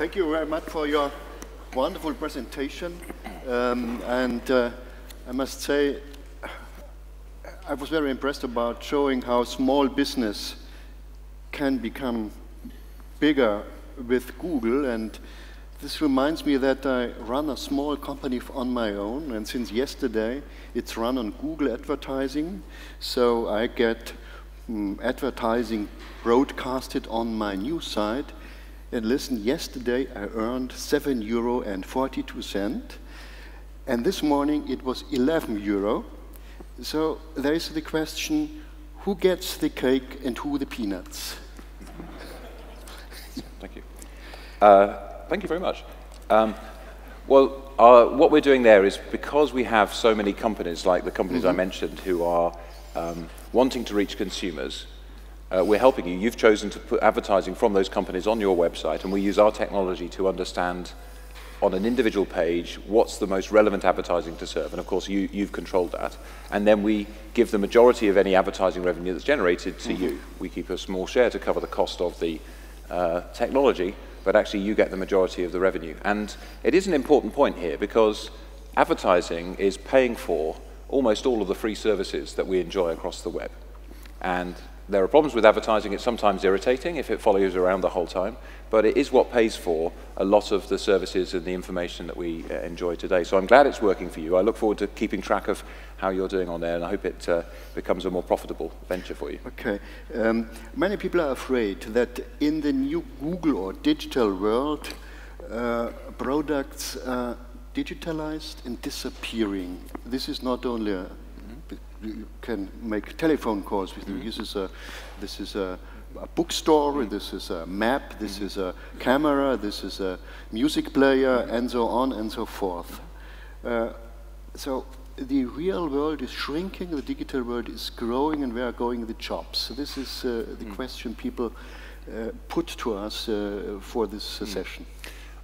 Thank you very much for your wonderful presentation. Um, and uh, I must say, I was very impressed about showing how small business can become bigger with Google. And this reminds me that I run a small company on my own. And since yesterday, it's run on Google advertising. So I get um, advertising broadcasted on my news site. And listen, yesterday I earned 7 euro and 42 cent. And this morning it was 11 euro. So there is the question, who gets the cake and who the peanuts? Thank you. Uh, thank you very much. Um, well, uh, what we're doing there is because we have so many companies, like the companies mm -hmm. I mm-hmm. mentioned, who are um, wanting to reach consumers, uh, we're helping you. You've chosen to put advertising from those companies on your website, and we use our technology to understand on an individual page what's the most relevant advertising to serve. And of course, you, you've controlled that. And then we give the majority of any advertising revenue that's generated to mm -hmm. you. We keep a small share to cover the cost of the uh, technology, but actually you get the majority of the revenue. And it is an important point here because advertising is paying for almost all of the free services that we enjoy across the web. And there are problems with advertising. It's sometimes irritating if it follows around the whole time, but it is what pays for a lot of the services and the information that we uh, enjoy today. So I'm glad it's working for you. I look forward to keeping track of how you're doing on there, and I hope it uh, becomes a more profitable venture for you. Okay. Um, many people are afraid that in the new Google or digital world, uh, products are digitalized and disappearing. This is not only a you can make telephone calls with mm -hmm. This is a, this is a, a bookstore, mm -hmm. this is a map, this mm -hmm. is a camera, this is a music player, and so on and so forth. Uh, so the real world is shrinking, the digital world is growing, and where are going the jobs? So this is uh, the mm. question people uh, put to us uh, for this mm. session.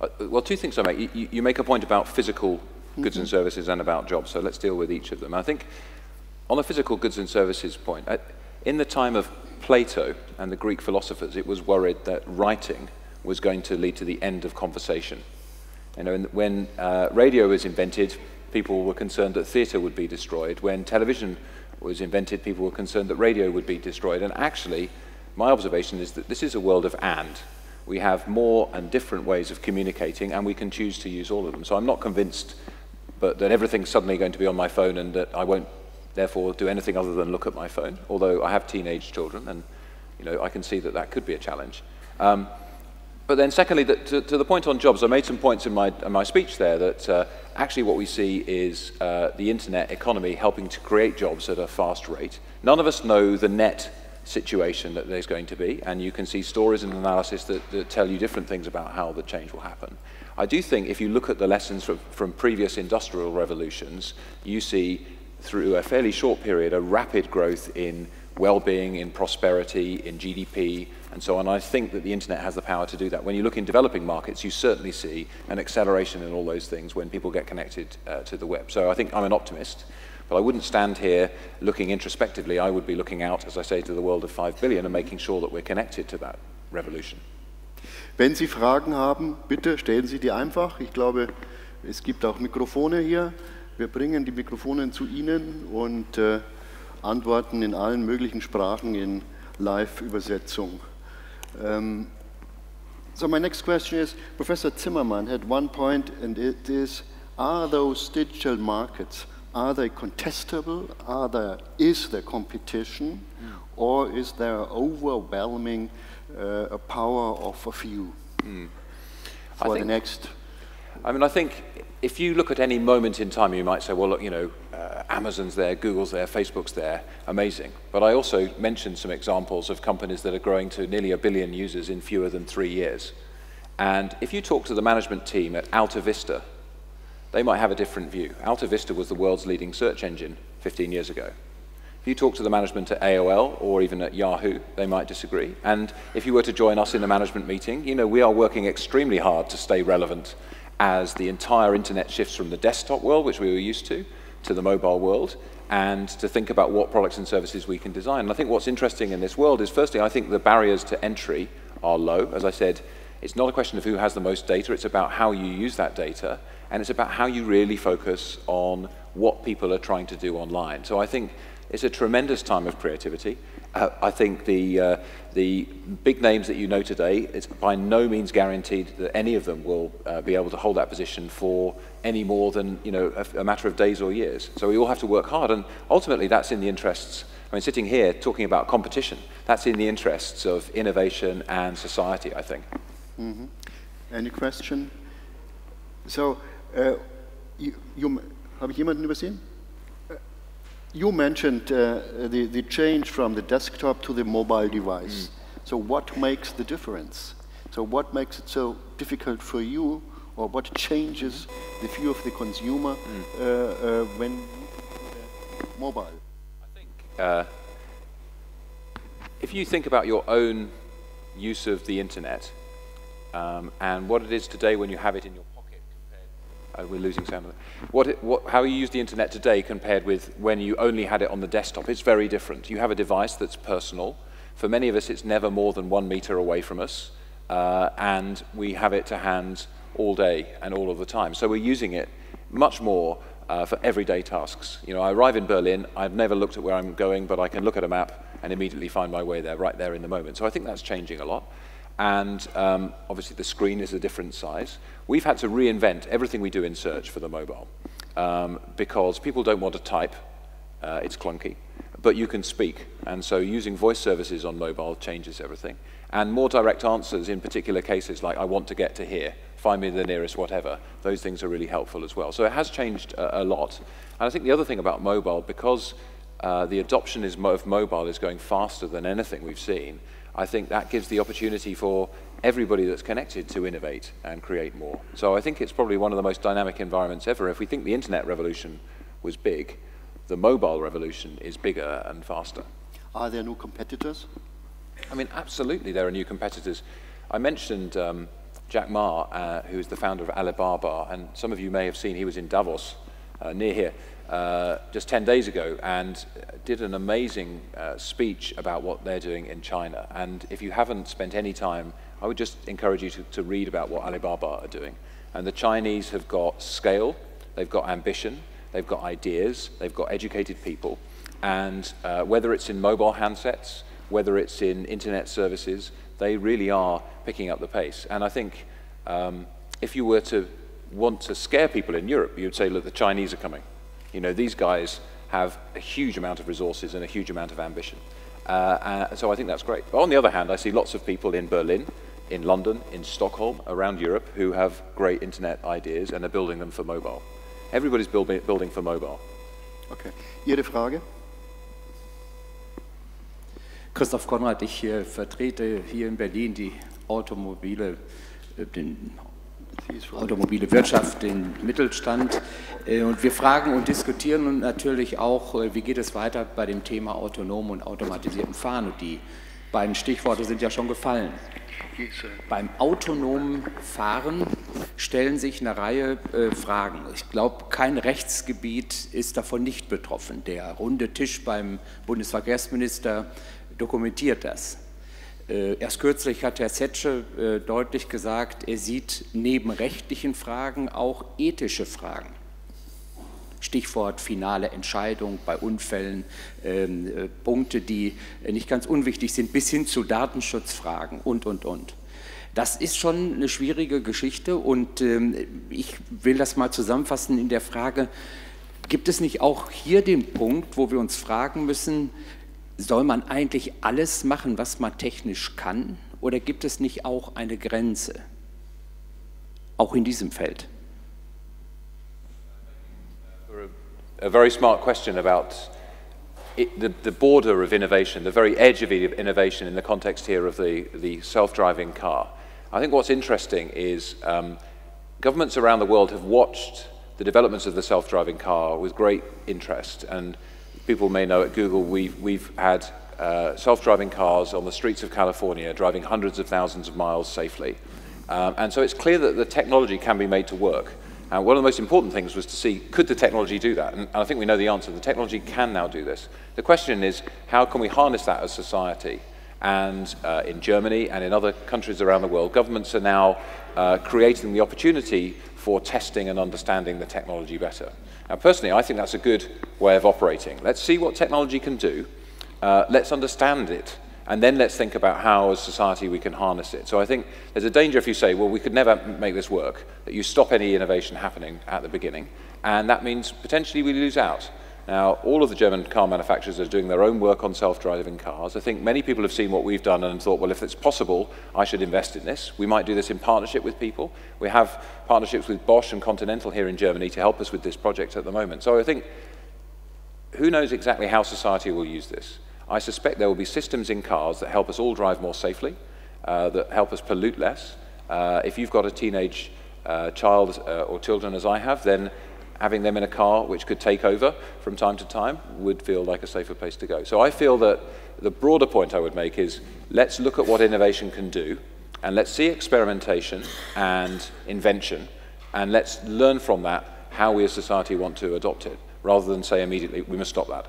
Uh, well, two things I make. You, you, make a point about physical goods and mm-hmm. services and about jobs, so let's deal with each of them. I think on the physical goods and services point, in the time of Plato and the Greek philosophers, it was worried that writing was going to lead to the end of conversation. You know, when uh, radio was invented, people were concerned that theatre would be destroyed. When television was invented, people were concerned that radio would be destroyed. And actually, my observation is that this is a world of and. We have more and different ways of communicating, and we can choose to use all of them. So I'm not convinced but that everything's suddenly going to be on my phone and that I won't therefore do anything other than look at my phone, although I have teenage children and you know, I can see that that could be a challenge. Um, but then secondly, that to, to, the point on jobs, I made some points in my, in my speech there that uh, actually what we see is uh, the internet economy helping to create jobs at a fast rate. None of us know the net situation that there's going to be, and you can see stories and analysis that, that tell you different things about how the change will happen. I do think if you look at the lessons from, from previous industrial revolutions, you see through a fairly short period, a rapid growth in well-being, in prosperity, in GDP, and so on. I think that the internet has the power to do that. When you look in developing markets, you certainly see an acceleration in all those things when people get connected uh, to the web. So I think I'm an optimist, but I wouldn't stand here looking introspectively. I would be looking out, as I say, to the world of 5 billion and making sure that we're connected to that revolution. Wenn Sie Fragen haben, bitte stellen Sie die einfach. Ich glaube, es gibt auch Mikrofone hier. Wir bringen die Mikrofone zu Ihnen und äh, antworten in allen möglichen Sprachen in Live-Übersetzung. Um, so my next question is, Professor Zimmermann had one point, and it is, are those digital markets, are they contestable? Are there, is there competition? Mm. Or is there overwhelming uh, power of a few mm. for the next? I mean, I think if you look at any moment in time, you might say, well, look, you know, uh, Amazon's there, Google's there, Facebook's there, amazing. But I also mentioned some examples of companies that are growing to nearly a billion users in fewer than three years. And if you talk to the management team at Alta Vista, they might have a different view. Alta Vista was the world's leading search engine 15 years ago. If you talk to the management at AOL or even at Yahoo, they might disagree. And if you were to join us in a management meeting, you know, we are working extremely hard to stay relevant as the entire internet shifts from the desktop world, which we were used to, to the mobile world, and to think about what products and services we can design. And I think what's interesting in this world is, firstly, I think the barriers to entry are low. As I said, It's not a question of who has the most data, it's about how you use that data, and it's about how you really focus on what people are trying to do online. So I think it's a tremendous time of creativity. I think the, uh, the big names that you know today, it's by no means guaranteed that any of them will uh, be able to hold that position for any more than you know, a, a matter of days or years. So we all have to work hard, and ultimately that's in the interests I mean, sitting here talking about competition, that's in the interests of innovation and society, I think. Mm -hmm. Any question? So, uh, you, you, habe ich jemanden übersehen? You mentioned uh, the, the change from the desktop to the mobile device. Mm. So what makes the difference? So what makes it so difficult for you, or what changes the view of the consumer mm. uh, uh, when mobile? I think uh, if you think about your own use of the internet um, and what it is today when you have it in your uh, we're losing sound. What, it, what, how you use the internet today compared with when you only had it on the desktop, it's very different. You have a device that's personal. For many of us, it's never more than one meter away from us, uh, and we have it to hand all day and all of the time. So we're using it much more uh, for everyday tasks. You know, I arrive in Berlin, I've never looked at where I'm going, but I can look at a map and immediately find my way there, right there in the moment. So I think that's changing a lot. And um, obviously the screen is a different size. We've had to reinvent everything we do in search for the mobile um, because people don't want to type. Uh, it's clunky. But you can speak. And so using voice services on mobile changes everything. And more direct answers in particular cases like I want to get to here find me the nearest whatever. Those things are really helpful as well. So it has changed a, a lot. And I think the other thing about mobile, because uh, the adoption mo of mobile is going faster than anything we've seen, I think that gives the opportunity for everybody that's connected to innovate and create more. So I think it's probably one of the most dynamic environments ever. If we think the internet revolution was big, the mobile revolution is bigger and faster. Are there new competitors? I mean, absolutely, there are new competitors. I mentioned um, Jack Ma, uh, who is the founder of Alibaba, and some of you may have seen he was in Davos, uh, near here, uh, just 10 days ago, and did an amazing uh, speech about what they're doing in China. And if you haven't spent any time, I would just encourage you to, to read about what Alibaba are doing. And the Chinese have got scale, they've got ambition, they've got ideas, they've got educated people, and uh, whether it's in mobile handsets, whether it's in internet services, they really are picking up the pace. And I think um, if you were to want to scare people in Europe, you'd say, look, the Chinese are coming. You know, these guys have a huge amount of resources and a huge amount of ambition. Uh, uh, so I think that's great. But on the other hand, I see lots of people in Berlin, in London, in Stockholm, around Europe, who have great internet ideas and are building them for mobile. Everybody's building, building for mobile. Okay. Ihre Frage? Christoph Konrad, ich äh, vertrete hier in Berlin die automobile, äh, den automobile Wirtschaft, den Mittelstand. Äh, und wir fragen und diskutieren natürlich auch, äh, wie geht es weiter bei dem Thema autonom und automatisiertem Fahren. Und die beiden Stichworte sind ja schon gefallen. Beim autonomen Fahren stellen sich eine Reihe äh, Fragen. Ich glaube, kein Rechtsgebiet ist davon nicht betroffen. Der runde Tisch beim Bundesverkehrsminister dokumentiert das. Äh, erst kürzlich hat Herr Setsche äh, deutlich gesagt, er sieht neben rechtlichen Fragen auch ethische Fragen. Stichwort finale Entscheidung bei Unfällen, ähm, äh, Punkte, die nicht ganz unwichtig sind, bis hin zu Datenschutzfragen und, und, und. Das ist schon eine schwierige Geschichte und ähm, ich will das mal zusammenfassen in der Frage, gibt es nicht auch hier den Punkt, wo wir uns fragen müssen, soll man eigentlich alles machen, was man technisch kann, oder gibt es nicht auch eine Grenze, auch in diesem Feld? A very smart question about it, the, the border of innovation, the very edge of innovation in the context here of the, the self-driving car. I think what's interesting is um, governments around the world have watched the developments of the self-driving car with great interest and people may know at Google, we've, we've had uh, self-driving cars on the streets of California driving hundreds of thousands of miles safely. Um, and so it's clear that the technology can be made to work. And one of the most important things was to see, could the technology do that? And, and I think we know the answer. The technology can now do this. The question is, how can we harness that as society? And uh, in Germany and in other countries around the world, governments are now uh, creating the opportunity for testing and understanding the technology better. Now, personally, I think that's a good way of operating. Let's see what technology can do. Uh, let's understand it. And then let's think about how, as society, we can harness it. So I think there's a danger if you say, well, we could never make this work, that you stop any innovation happening at the beginning. And that means potentially we lose out. Now, all of the German car manufacturers are doing their own work on self-driving cars. I think many people have seen what we've done and thought, well, if it's possible, I should invest in this. We might do this in partnership with people. We have partnerships with Bosch and Continental here in Germany to help us with this project at the moment. So I think, who knows exactly how society will use this? I suspect there will be systems in cars that help us all drive more safely, uh, that help us pollute less. Uh, if you've got a teenage uh, child uh, or children as I have, then having them in a car which could take over from time to time would feel like a safer place to go. So I feel that the broader point I would make is let's look at what innovation can do and let's see experimentation and invention and let's learn from that how we as society want to adopt it rather than say immediately we must stop that.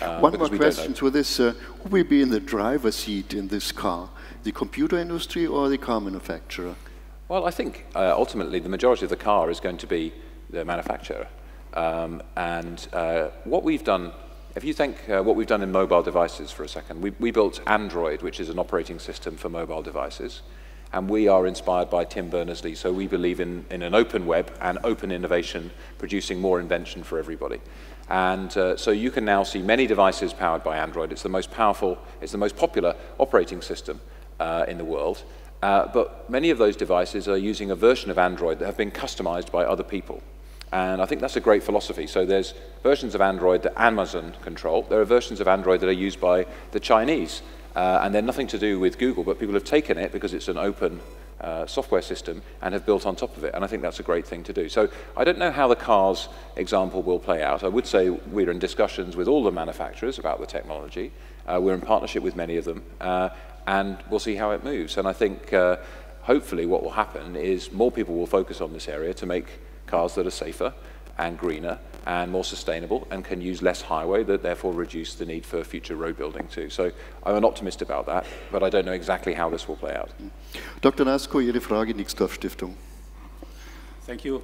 Uh, One more question to this. Uh, who will be in the driver's seat in this car? The computer industry or the car manufacturer? Well, I think uh, ultimately the majority of the car is going to be the manufacturer. Um, and uh, what we've done, if you think uh, what we've done in mobile devices for a second, we, we built Android, which is an operating system for mobile devices. And we are inspired by Tim Berners-Lee, so we believe in, in an open web and open innovation, producing more invention for everybody. And uh, so you can now see many devices powered by Android. It's the most powerful, it's the most popular operating system uh, in the world. Uh, but many of those devices are using a version of Android that have been customized by other people. And I think that's a great philosophy. So there's versions of Android that Amazon control. There are versions of Android that are used by the Chinese. Uh, and they're nothing to do with Google, but people have taken it because it's an open uh, software system and have built on top of it. And I think that's a great thing to do. So I don't know how the cars example will play out. I would say we're in discussions with all the manufacturers about the technology. Uh, we're in partnership with many of them. Uh, and we'll see how it moves. And I think uh, hopefully what will happen is more people will focus on this area to make cars that are safer and greener and more sustainable and can use less highway that therefore reduce the need for future road building too. So I'm an optimist about that, but I don't know exactly how this will play out. Dr. Nasko, Ihre Frage, Nixdorf Stiftung. Thank you.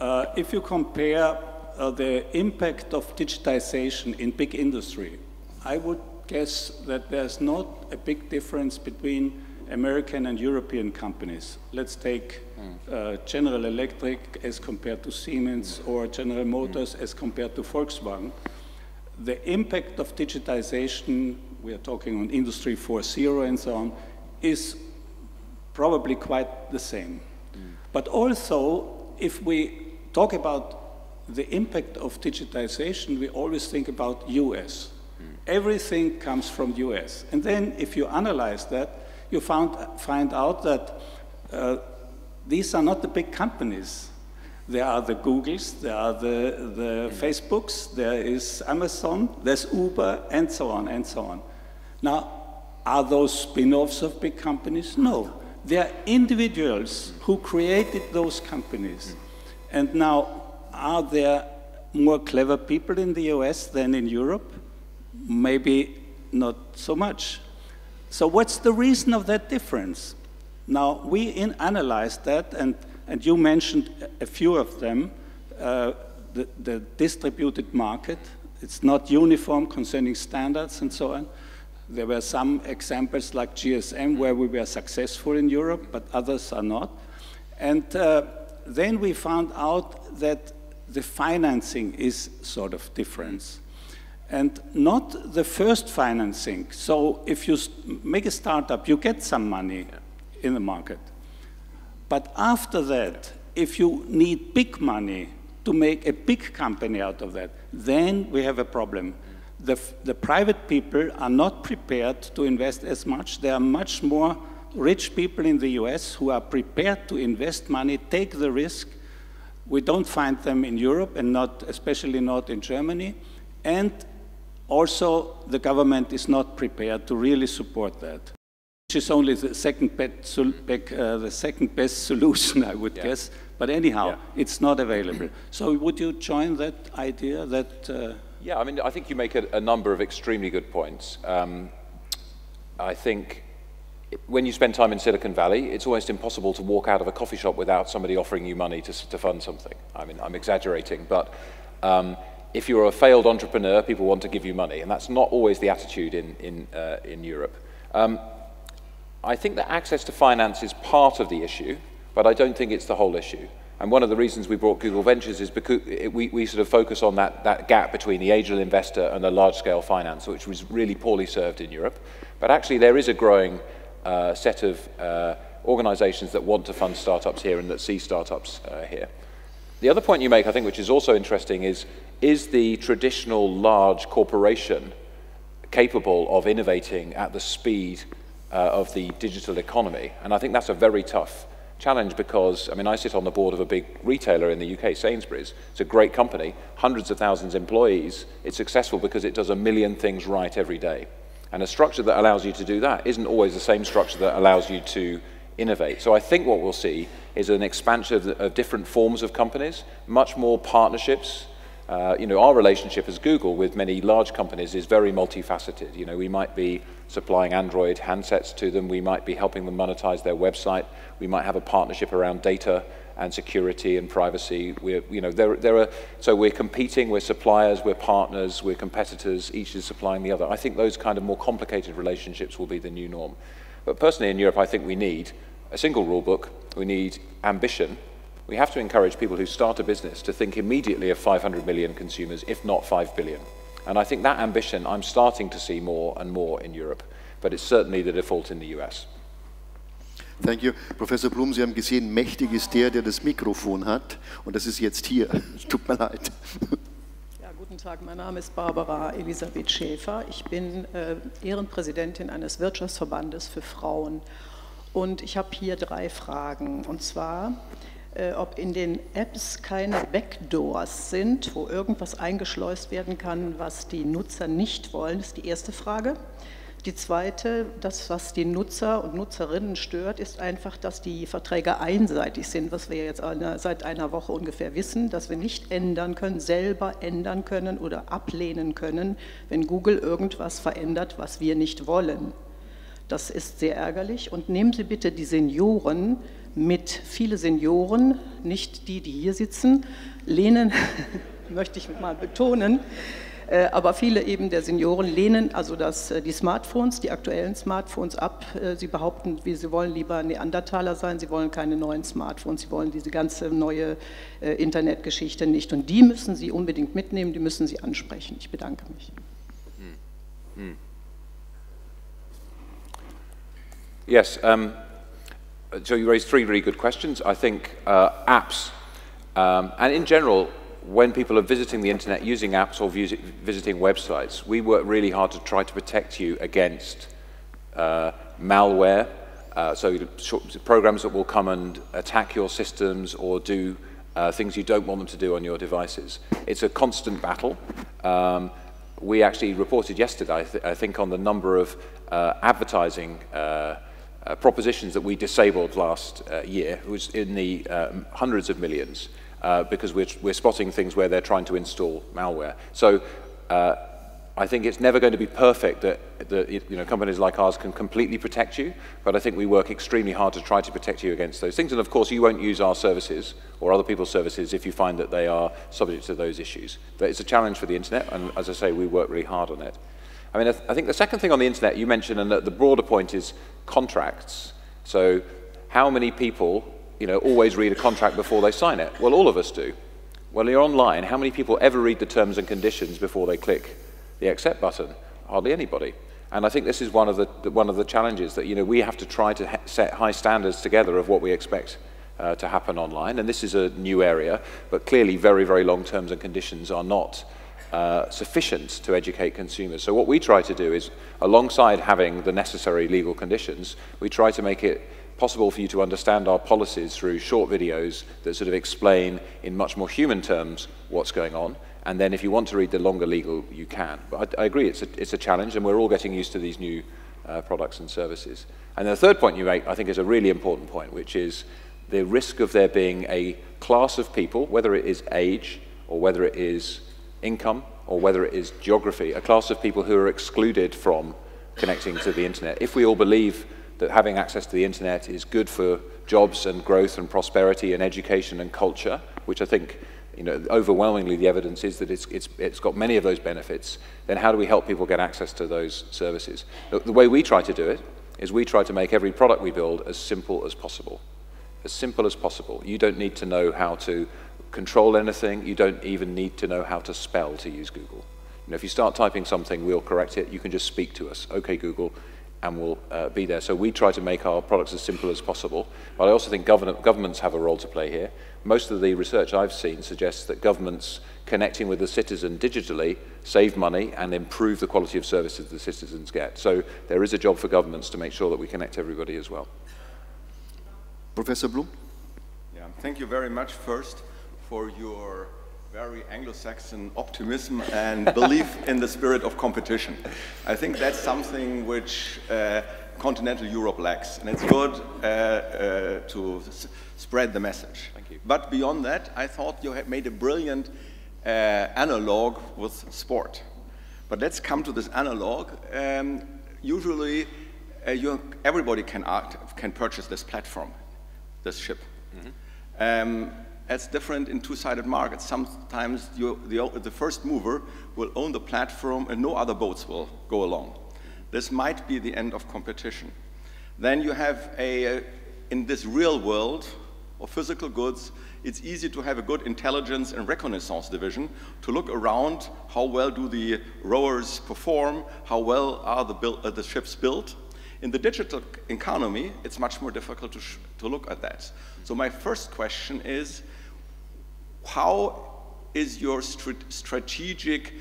Uh, if you compare uh, the impact of digitization in big industry, I would guess that there's not a big difference between American and European companies. Let's take uh, General Electric as compared to Siemens or General Motors as compared to Volkswagen. The impact of digitization, we are talking on Industry 4.0 and so on, is probably quite the same. Mm. But also, if we talk about the impact of digitization, we always think about US. Mm. Everything comes from US. And then if you analyze that, you found, find out that uh, these are not the big companies. There are the Googles, there are the, the Facebooks, there is Amazon, there's Uber, and so on and so on. Now, are those spin-offs of big companies? No. They are individuals who created those companies. Hmm. And now, are there more clever people in the US than in Europe? Maybe not so much. So what's the reason of that difference? Now, we analyzed that, and, and you mentioned a few of them. Uh, the, the, distributed market, it's not uniform concerning standards and so on. There were some examples like GSM where we were successful in Europe, but others are not. And uh, then we found out that the financing is sort of different and not the first financing. So if you make a startup, you get some money in the market. But after that, if you need big money to make a big company out of that, then we have a problem. The, the private people are not prepared to invest as much. There are much more rich people in the US who are prepared to invest money, take the risk. We don't find them in Europe and not, especially not in Germany. And also, the government is not prepared to really support that, which is only the second, best, uh, the second best solution, I would yeah. guess. But anyhow, yeah. it's not available. So would you join that idea that... Uh, yeah, I mean, I think you make a, a number of extremely good points. Um, I think when you spend time in Silicon Valley, it's almost impossible to walk out of a coffee shop without somebody offering you money to, to fund something. I mean, I'm exaggerating, but um, if you're a failed entrepreneur, people want to give you money, and that's not always the attitude in, in, uh, in Europe. Um, I think that access to finance is part of the issue, but I don't think it's the whole issue. And one of the reasons we brought Google Ventures is because we, we sort of focus on that, that gap between the angel investor and the large-scale finance, which was really poorly served in Europe. But actually, there is a growing uh, set of uh, organizations that want to fund startups here and that see startups uh, here. The other point you make, I think, which is also interesting, is is the traditional large corporation capable of innovating at the speed uh, of the digital economy? And I think that's a very tough challenge because, I mean, I sit on the board of a big retailer in the UK, Sainsbury's. It's a great company, hundreds of thousands of employees. It's successful because it does a million things right every day. And a structure that allows you to do that isn't always the same structure that allows you to innovate. So I think what we'll see is an expansion of, of different forms of companies, much more partnerships. Uh, you know, our relationship as Google with many large companies is very multifaceted. You know, we might be supplying Android handsets to them. We might be helping them monetize their website. We might have a partnership around data and security and privacy. We're, you know, there, there are, so we're competing, we're suppliers, we're partners, we're competitors, each is supplying the other. I think those kind of more complicated relationships will be the new norm. But personally in Europe, I think we need a single rule book, we need ambition. We have to encourage people who start a business to think immediately of 500 million consumers, if not 5 billion. And I think that ambition I'm starting to see more and more in Europe, but it's certainly the default in the US. Thank you. Professor Blum, Sie haben gesehen, mächtig ist der, der das Mikrofon hat. Und das ist jetzt hier. Tut mir leid. Ja, guten Tag, mein Name ist Barbara Elisabeth Schäfer. Ich bin äh, Ehrenpräsidentin eines Wirtschaftsverbandes für Frauen. Und ich habe hier drei Fragen. Und zwar, äh, ob in den Apps keine Backdoors sind, wo irgendwas eingeschleust werden kann, was die Nutzer nicht wollen, ist die erste Frage. Die zweite, das, was die Nutzer und Nutzerinnen stört, ist einfach, dass die Verträge einseitig sind, was wir jetzt seit einer Woche ungefähr wissen, dass wir nicht ändern können, selber ändern können oder ablehnen können, wenn Google irgendwas verändert, was wir nicht wollen. Das ist sehr ärgerlich. Und nehmen Sie bitte die Senioren mit. Viele Senioren, nicht die, die hier sitzen, lehnen, möchte ich mal betonen, äh, aber viele eben der Senioren lehnen also das, äh, die Smartphones, die aktuellen Smartphones ab. Äh, sie behaupten, sie wollen lieber Neandertaler sein, sie wollen keine neuen Smartphones, sie wollen diese ganze neue Internetgeschichte nicht. Und die müssen Sie unbedingt mitnehmen, die müssen Sie ansprechen. Ich bedanke mich. Hm. Hm. Yes, um, so you raised three really good questions. I think uh, apps, um, and in general, when people are visiting the internet using apps or visiting websites, we work really hard to try to protect you against uh, malware, uh, so programs that will come and attack your systems or do uh, things you don't want them to do on your devices. It's a constant battle. Um, we actually reported yesterday, I, th I, think, on the number of uh, advertising uh, propositions that we disabled last uh, year, was in the um, hundreds of millions uh, because we're, we're spotting things where they're trying to install malware. So uh, I think it's never going to be perfect that, that you know, companies like ours can completely protect you, but I think we work extremely hard to try to protect you against those things. And of course, you won't use our services or other people's services if you find that they are subject to those issues. But it's a challenge for the internet, and as I say, we work really hard on it. I mean, I, th I think the second thing on the internet you mentioned, and the, broader point is contracts. So how many people you know, always read a contract before they sign it? Well, all of us do. When you're online, how many people ever read the terms and conditions before they click the accept button? Hardly anybody. And I think this is one of the, the one of the challenges that you know, we have to try to set high standards together of what we expect uh, to happen online. And this is a new area, but clearly very, very long terms and conditions are not uh, sufficient to educate consumers. So what we try to do is, alongside having the necessary legal conditions, we try to make it possible for you to understand our policies through short videos that sort of explain in much more human terms what's going on. And then if you want to read the longer legal, you can. But I, I agree, it's a, it's a challenge, and we're all getting used to these new uh, products and services. And the third point you make, I think, is a really important point, which is the risk of there being a class of people, whether it is age or whether it is income or whether it is geography, a class of people who are excluded from connecting to the internet. If we all believe that having access to the internet is good for jobs and growth and prosperity and education and culture, which I think you know, overwhelmingly the evidence is that it's, it's, it's got many of those benefits, then how do we help people get access to those services? The, the way we try to do it is we try to make every product we build as simple as possible. As simple as possible. You don't need to know how to control anything. You don't even need to know how to spell to use Google. You know, if you start typing something, we'll correct it. You can just speak to us. Okay, Google, and we'll uh, be there. So we try to make our products as simple as possible. But I also think government, governments have a role to play here. Most of the research I've seen suggests that governments connecting with the citizen digitally save money and improve the quality of services the citizens get. So there is a job for governments to make sure that we connect everybody as well. Professor Blum? Yeah, thank you very much first for your very Anglo-Saxon optimism and belief in the spirit of competition. I think that's something which uh, continental Europe lacks, and it's good uh, uh, to spread the message. Thank you. But beyond that, I thought you had made a brilliant uh, analog with sport. But let's come to this analog. Um, usually, uh, you, everybody can, can purchase this platform, this ship. Mm -hmm. um, it's different in two-sided markets. Sometimes you, the, the first mover will own the platform and no other boats will go along. This might be the end of competition. Then you have a, in this real world of physical goods, it's easy to have a good intelligence and reconnaissance division to look around how well do the rowers perform, how well are the, build, uh, the ships built. In the digital economy, it's much more difficult to, to look at that. So my first question is, how is your strategic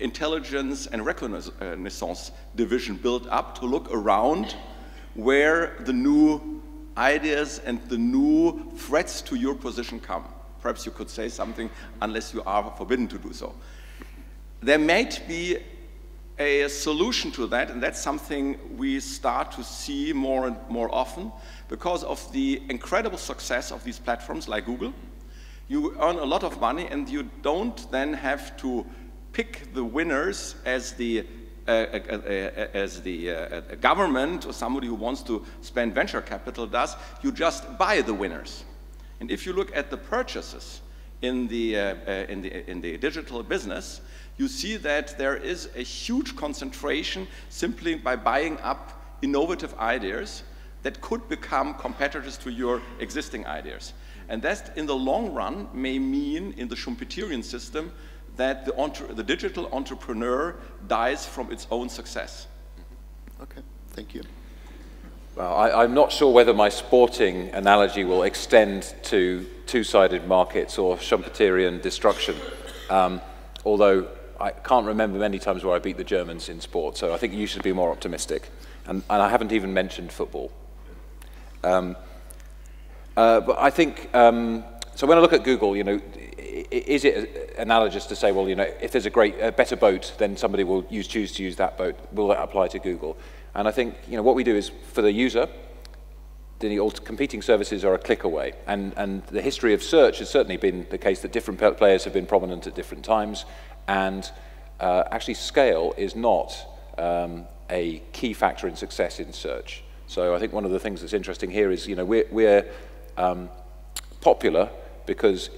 intelligence and reconnaissance division built up to look around where the new ideas and the new threats to your position come? Perhaps you could say something unless you are forbidden to do so. There might be a solution to that, and that's something we start to see more and more often because of the incredible success of these platforms like Google you earn a lot of money and you don't then have to pick the winners as the uh, uh, uh, uh as the uh, government or somebody who wants to spend venture capital does, you just buy the winners. And if you look at the purchases in the, uh, in the, in the digital business, you see that there is a huge concentration simply by buying up innovative ideas that could become competitors to your existing ideas. And that, in the long run, may mean in the Schumpeterian system that the, the digital entrepreneur dies from its own success. Okay, thank you. Well, I, am not sure whether my sporting analogy will extend to two-sided markets or Schumpeterian destruction, um, although I can't remember many times where I beat the Germans in sport, so I think you should be more optimistic. And, and I haven't even mentioned football. Um, uh, but I think, um, so when I look at Google, you know, is it analogous to say, well, you know, if there's a great, a better boat, then somebody will use, choose to use that boat. Will that apply to Google? And I think, you know, what we do is for the user, the competing services are a click away. And, and the history of search has certainly been the case that different players have been prominent at different times. And uh, actually scale is not um, a key factor in success in search. So I think one of the things that's interesting here is, you know, we're, we're um, popular because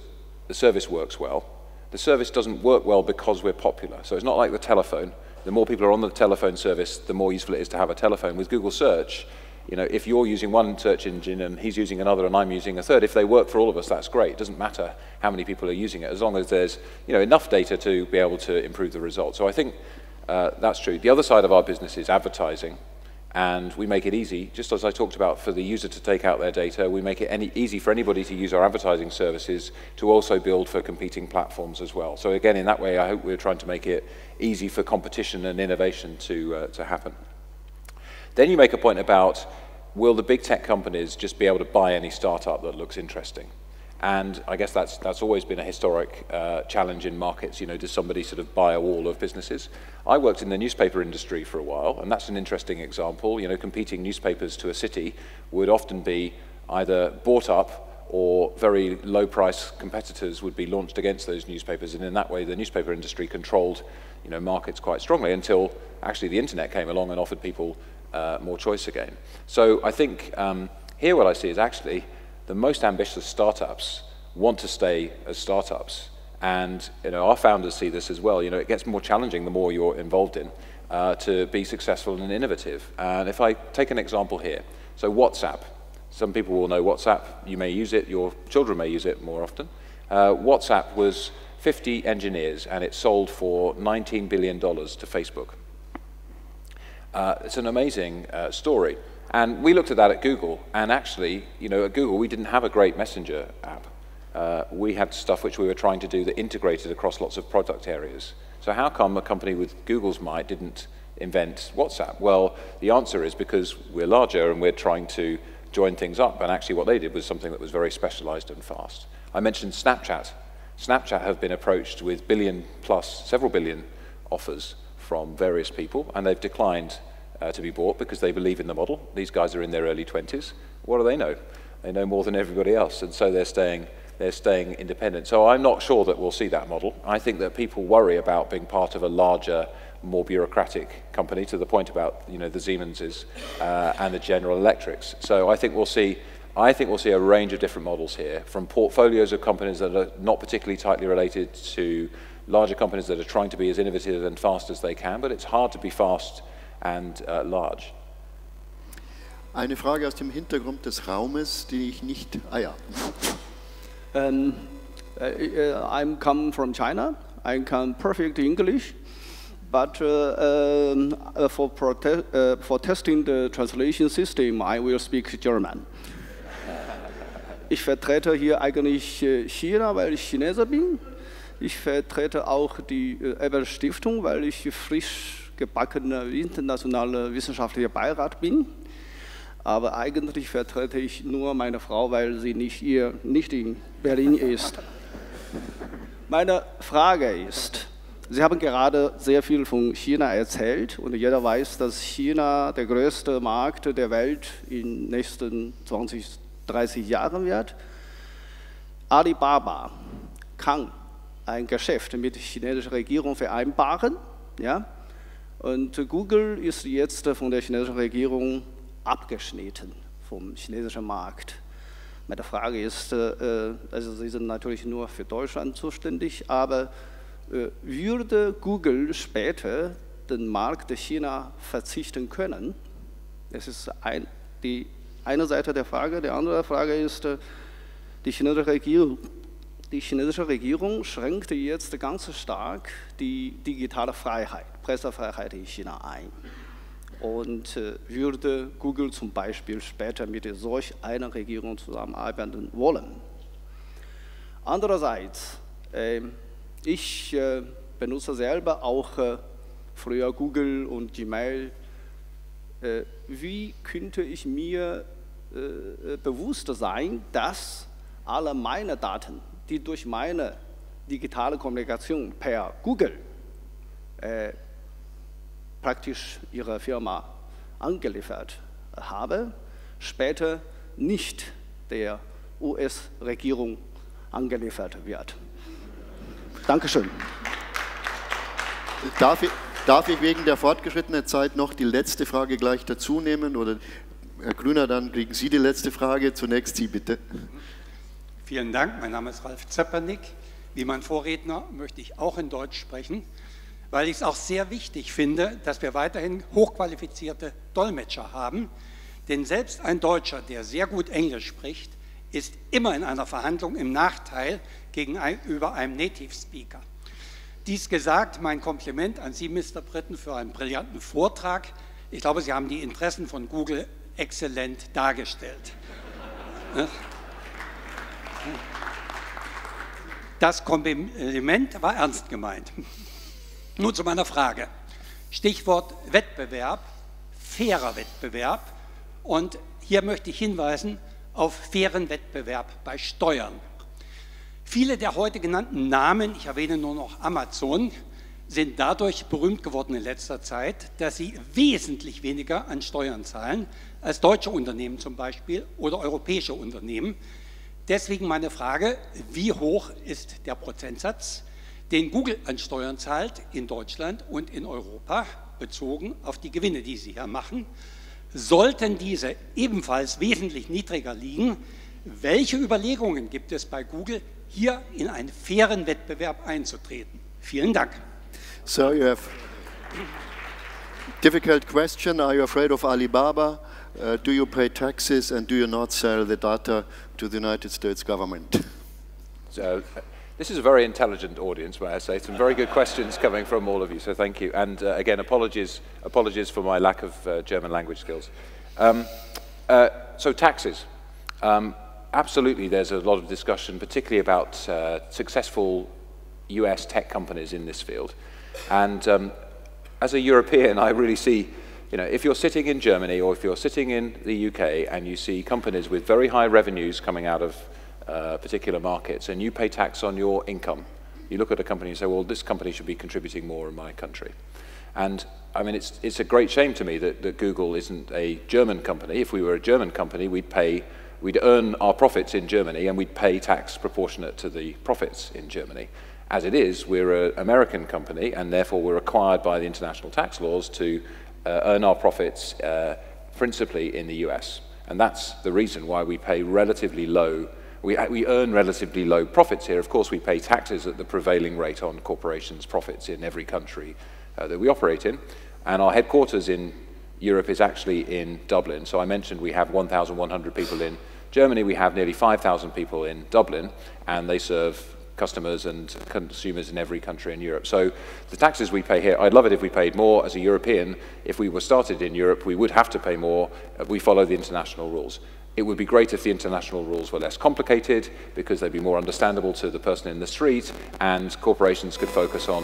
the service works well. The service doesn't work well because we're popular. So it's not like the telephone. The more people are on the telephone service, the more useful it is to have a telephone. With Google Search, you know, if you're using one search engine and he's using another and I'm using a third, if they work for all of us, that's great. It doesn't matter how many people are using it, as long as there's you know, enough data to be able to improve the results. So I think uh, that's true. The other side of our business is advertising and we make it easy, just as I talked about for the user to take out their data, we make it any, easy for anybody to use our advertising services to also build for competing platforms as well. So again, in that way, I hope we're trying to make it easy for competition and innovation to, uh, to happen. Then you make a point about, will the big tech companies just be able to buy any startup that looks interesting? And I guess that's, that's always been a historic uh, challenge in markets. You know, does somebody sort of buy a wall of businesses? I worked in the newspaper industry for a while, and that's an interesting example. You know, competing newspapers to a city would often be either bought up or very low price competitors would be launched against those newspapers. And in that way, the newspaper industry controlled you know, markets quite strongly until actually the internet came along and offered people uh, more choice again. So I think um, here what I see is actually the most ambitious startups want to stay as startups. And you know, our founders see this as well. You know, it gets more challenging the more you're involved in uh, to be successful and innovative. And if I take an example here, so WhatsApp. Some people will know WhatsApp. You may use it. Your children may use it more often. Uh, WhatsApp was 50 engineers, and it sold for $19 billion to Facebook. Uh, it's an amazing uh, story. And we looked at that at Google, and actually, you know, at Google, we didn't have a great messenger app. Uh, we had stuff which we were trying to do that integrated across lots of product areas. So how come a company with Google's might didn't invent WhatsApp? Well, the answer is because we're larger and we're trying to join things up. And actually what they did was something that was very specialized and fast. I mentioned Snapchat. Snapchat have been approached with billion plus, several billion offers from various people, and they've declined uh, to be bought because they believe in the model. These guys are in their early 20s. What do they know? They know more than everybody else, and so they're staying, they're staying independent. So I'm not sure that we'll see that model. I think that people worry about being part of a larger, more bureaucratic company to the point about you know, the Siemenses uh, and the General Electrics. So I think we'll see I think we'll see a range of different models here, from portfolios of companies that are not particularly tightly related to larger companies that are trying to be as innovative and fast as they can, but it's hard to be fast and uh, large. Eine Frage aus dem Hintergrund des Raumes, die ich nicht. Ah ja. Um, uh, uh, I'm come from China. I can perfect English, but uh, um, uh, for, uh, for testing the translation system, I will speak German. Ich vertrete hier eigentlich äh, China, weil ich Chineser bin. Ich vertrete auch die Ebel Stiftung, weil ich frisch gebackener internationaler wissenschaftlicher Beirat bin. Aber eigentlich vertrete ich nur meine Frau, weil sie nicht, hier, nicht in Berlin ist. Meine Frage ist, Sie haben gerade sehr viel von China erzählt und jeder weiß, dass China der größte Markt der Welt in den nächsten 20, 30 Jahren wird. Alibaba kann ein Geschäft mit der chinesischen Regierung vereinbaren. Ja? Und Google ist jetzt von der chinesischen Regierung abgeschnitten vom chinesischen Markt. Meine Frage ist, äh, also Sie sind natürlich nur für Deutschland zuständig, aber äh, würde Google später den Markt China verzichten können? Das ist ein, die eine Seite der Frage. Die andere Frage ist, äh, die chinesische Regierung die chinesische Regierung schränkt jetzt ganz stark die digitale Freiheit, Pressefreiheit in China ein. Und äh, würde Google zum Beispiel später mit solch einer Regierung zusammenarbeiten wollen. Andererseits, äh, ich äh, benutze selber auch äh, früher Google und Gmail. Wie könnte ich mir bewusst sein, dass alle meine Daten die durch meine digitale Kommunikation per Google äh, praktisch ihre Firma angeliefert habe, später nicht der US-Regierung angeliefert wird. Dankeschön. Darf ich, darf ich wegen der fortgeschrittenen Zeit noch die letzte Frage gleich dazu nehmen? Oder Herr Grüner, dann kriegen Sie die letzte Frage. Zunächst Sie bitte. Vielen Dank. Mein Name ist Ralf Zeppernick. Wie mein Vorredner möchte ich auch in Deutsch sprechen, weil ich es auch sehr wichtig finde, dass wir weiterhin hochqualifizierte Dolmetscher haben. Denn selbst ein Deutscher, der sehr gut Englisch spricht, ist immer in einer Verhandlung im Nachteil gegenüber einem Native Speaker. Dies gesagt, mein Kompliment an Sie, Mr. Britten, für einen brillanten Vortrag. Ich glaube, Sie haben die Interessen von Google exzellent dargestellt. Das Kompliment war ernst gemeint. Nun zu meiner Frage. Stichwort Wettbewerb, fairer Wettbewerb. Und hier möchte ich hinweisen auf fairen Wettbewerb bei Steuern. Viele der heute genannten Namen, ich erwähne nur noch Amazon, sind dadurch berühmt geworden in letzter Zeit, dass sie wesentlich weniger an Steuern zahlen als deutsche Unternehmen zum Beispiel oder europäische Unternehmen. Deswegen meine Frage, wie hoch ist der Prozentsatz, den Google an Steuern zahlt in Deutschland und in Europa, bezogen auf die Gewinne, die sie hier machen? Sollten diese ebenfalls wesentlich niedriger liegen, welche Überlegungen gibt es bei Google, hier in einen fairen Wettbewerb einzutreten? Vielen Dank. So you have difficult question. Are you afraid of Alibaba? Uh, do you pay taxes and do you not sell the data to the United States government? So, uh, this is a very intelligent audience, may I say. Some very good questions coming from all of you, so thank you. And uh, again, apologies, apologies for my lack of uh, German language skills. Um, uh, so taxes. Um, absolutely, there's a lot of discussion, particularly about uh, successful US tech companies in this field. And um, as a European, I really see, you know, if you're sitting in Germany or if you're sitting in the UK and you see companies with very high revenues coming out of uh, particular markets and you pay tax on your income, you look at a company and say, well, this company should be contributing more in my country. And I mean, it's, it's a great shame to me that, that Google isn't a German company. If we were a German company, we'd pay we'd earn our profits in Germany and we'd pay tax proportionate to the profits in Germany. As it is, we're an American company and therefore we're required by the international tax laws to uh, earn our profits uh, principally in the US. And that's the reason why we pay relatively low, we, we earn relatively low profits here. Of course, we pay taxes at the prevailing rate on corporations' profits in every country uh, that we operate in. And our headquarters in Europe is actually in Dublin. So I mentioned we have 1,100 people in Germany, we have nearly 5,000 people in Dublin, and they serve customers and consumers in every country in Europe. So the taxes we pay here, I'd love it if we paid more as a European. If we were started in Europe, we would have to pay more. We follow the international rules. It would be great if the international rules were less complicated because they'd be more understandable to the person in the street and corporations could focus on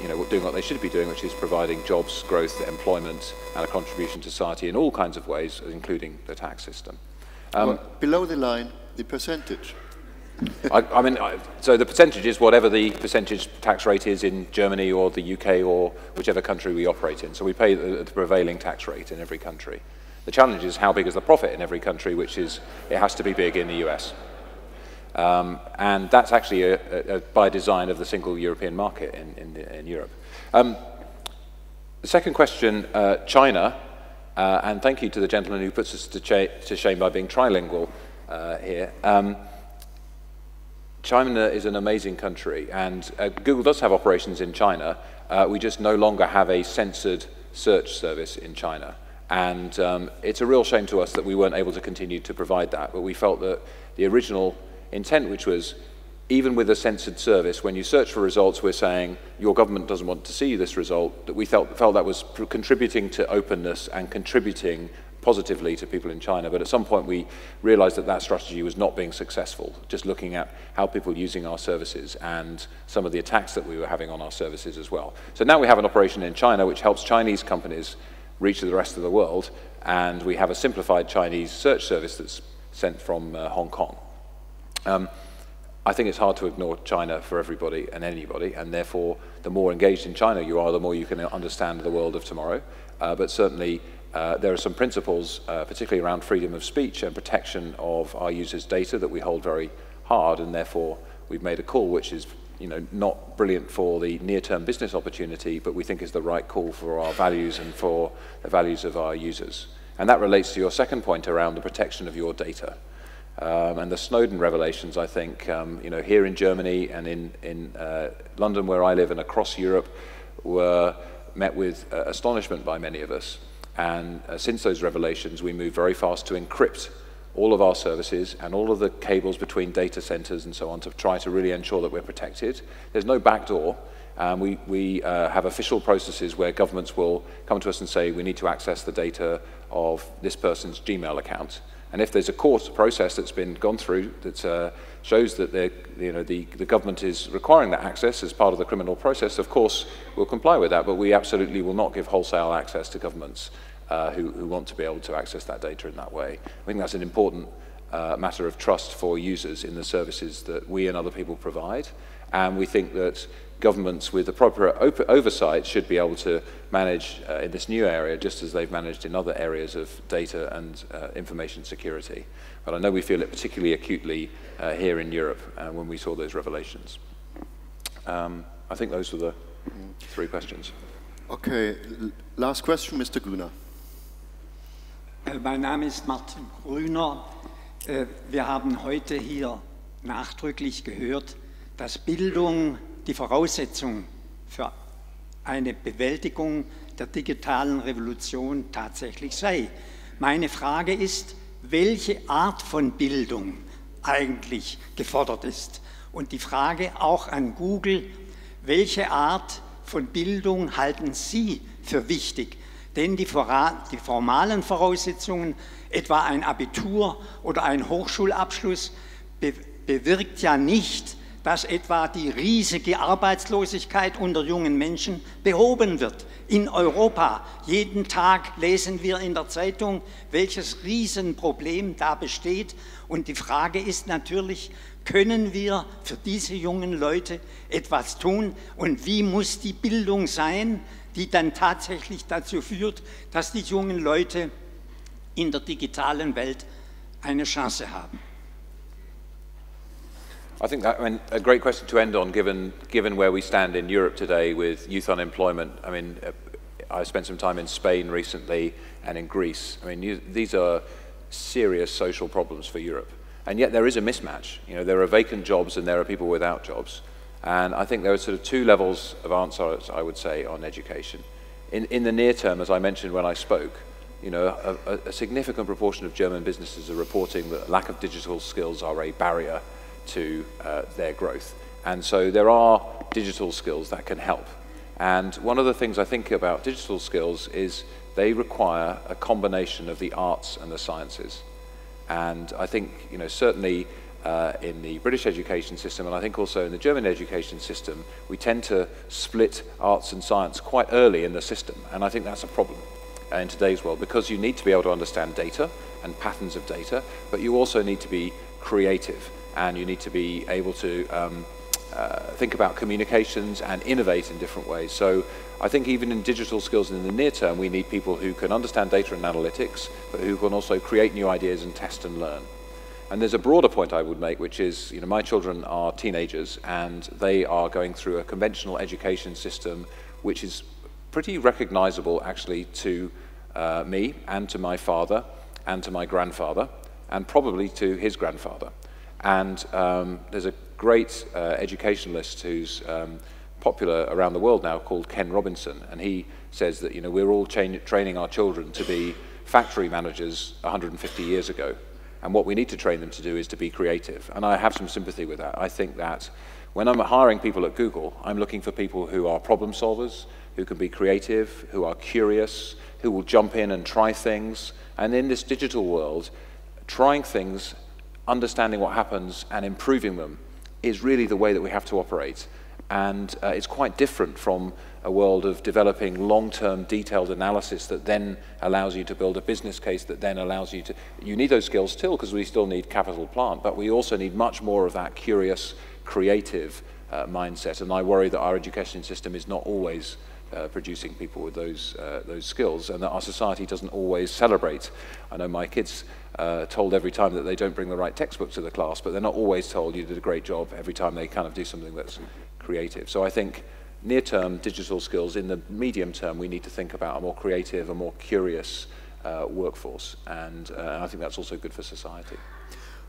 you know, doing what they should be doing, which is providing jobs, growth, employment, and a contribution to society in all kinds of ways, including the tax system. Um, well, below the line, the percentage. I, I, mean, I, so the percentage is whatever the percentage tax rate is in Germany or the UK or whichever country we operate in. So we pay the, the prevailing tax rate in every country. The challenge is how big is the profit in every country, which is it has to be big in the US. Um, and that's actually a, a, a by design of the single European market in, in, in Europe. Um, the second question, uh, China. Uh, and thank you to the gentleman who puts us to, to shame by being trilingual uh, here. Um, China is an amazing country, and uh, Google does have operations in China. Uh, we just no longer have a censored search service in China. And um, it's a real shame to us that we weren't able to continue to provide that, but we felt that the original intent, which was even with a censored service, when you search for results, we're saying your government doesn't want to see this result, that we felt, felt that was contributing to openness and contributing positively to people in China. But at some point, we realized that that strategy was not being successful, just looking at how people were using our services and some of the attacks that we were having on our services as well. So now we have an operation in China which helps Chinese companies reach the rest of the world, and we have a simplified Chinese search service that's sent from uh, Hong Kong. Um, I think it's hard to ignore China for everybody and anybody, and therefore, the more engaged in China you are, the more you can understand the world of tomorrow. Uh, but certainly, uh, there are some principles, uh, particularly around freedom of speech and protection of our users' data, that we hold very hard, and therefore, we've made a call which is you know, not brilliant for the near-term business opportunity, but we think is the right call for our values and for the values of our users. And that relates to your second point around the protection of your data. Um, and the Snowden revelations, I think, um, you know, here in Germany and in, in uh, London, where I live, and across Europe, were met with uh, astonishment by many of us. And uh, since those revelations, we moved very fast to encrypt all of our services and all of the cables between data centers and so on to try to really ensure that we're protected. There's no backdoor. Um, we we uh, have official processes where governments will come to us and say, we need to access the data of this person's Gmail account. And if there's a court process that's been gone through that uh, shows that you know, the, the government is requiring that access as part of the criminal process, of course, we'll comply with that, but we absolutely will not give wholesale access to governments uh, who, who want to be able to access that data in that way. I think that's an important uh, matter of trust for users in the services that we and other people provide. And we think that governments with appropriate oversight should be able to manage uh, in this new area just as they've managed in other areas of data and uh, information security. But I know we feel it particularly acutely uh, here in Europe uh, when we saw those revelations. Um, I think those were the three questions. Okay, last question, Mr. Grüner. Äh, mein Name ist Martin Grüner. Äh, wir haben heute hier nachdrücklich gehört, dass Bildung die Voraussetzung für eine Bewältigung der digitalen Revolution tatsächlich sei. Meine Frage ist, welche Art von Bildung eigentlich gefordert ist. Und die Frage auch an Google, welche Art von Bildung halten Sie für wichtig? Denn die, die formalen Voraussetzungen, etwa ein Abitur oder ein Hochschulabschluss, be bewirkt ja nicht, dass etwa die riesige Arbeitslosigkeit unter jungen Menschen behoben wird. In Europa, jeden Tag lesen wir in der Zeitung, welches Riesenproblem da besteht. Und die Frage ist natürlich, können wir für diese jungen Leute etwas tun? Und wie muss die Bildung sein, die dann tatsächlich dazu führt, dass die jungen Leute in der digitalen Welt eine Chance haben? I think that I mean, a great question to end on, given given where we stand in Europe today with youth unemployment. I mean, uh, I spent some time in Spain recently and in Greece. I mean, you, these are serious social problems for Europe, and yet there is a mismatch. You know, there are vacant jobs and there are people without jobs, and I think there are sort of two levels of answers I would say on education. In in the near term, as I mentioned when I spoke. You know, a, a significant proportion of German businesses are reporting that lack of digital skills are a barrier to uh, their growth. And so there are digital skills that can help. And one of the things I think about digital skills is they require a combination of the arts and the sciences. And I think, you know, certainly uh, in the British education system, and I think also in the German education system, we tend to split arts and science quite early in the system. And I think that's a problem in today's world because you need to be able to understand data and patterns of data, but you also need to be creative and you need to be able to um, uh, think about communications and innovate in different ways. So I think even in digital skills in the near term, we need people who can understand data and analytics, but who can also create new ideas and test and learn. And there's a broader point I would make, which is, you know, my children are teenagers and they are going through a conventional education system which is pretty recognizable actually to uh, me and to my father and to my grandfather and probably to his grandfather. And um, there's a great uh, educationalist who's um, popular around the world now called Ken Robinson, and he says that you know we're all training our children to be factory managers 150 years ago, and what we need to train them to do is to be creative. And I have some sympathy with that. I think that when I'm hiring people at Google, I'm looking for people who are problem solvers, who can be creative, who are curious, who will jump in and try things. And in this digital world, trying things understanding what happens and improving them is really the way that we have to operate. And uh, it's quite different from a world of developing long-term detailed analysis that then allows you to build a business case that then allows you to... You need those skills still because we still need capital plant, but we also need much more of that curious, creative uh, mindset. And I worry that our education system is not always uh, producing people with those, uh, those skills and that our society doesn't always celebrate. I know my kids uh, told every time that they don't bring the right textbook to the class, but they're not always told you did a great job every time they kind of do something that's creative. So I think near-term digital skills, in the medium term, we need to think about a more creative, a more curious uh, workforce, and uh, I think that's also good for society.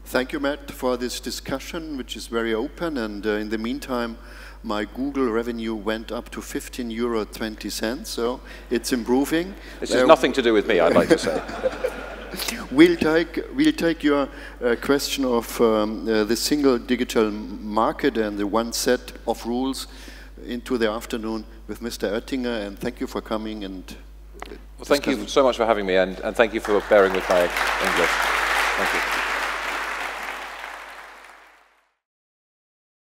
Thank you, Matt, for this discussion, which is very open, and uh, in the meantime, my Google revenue went up to 15 euro 20 cents, so it's improving. This has nothing to do with me, I'd like to say. we'll take we'll take your uh, question of um, uh, the single digital market and the one set of rules into the afternoon with Mr. Oettinger, and thank you for coming and. Well, thank you so much for having me, and, and thank you for bearing with my English. Thank you.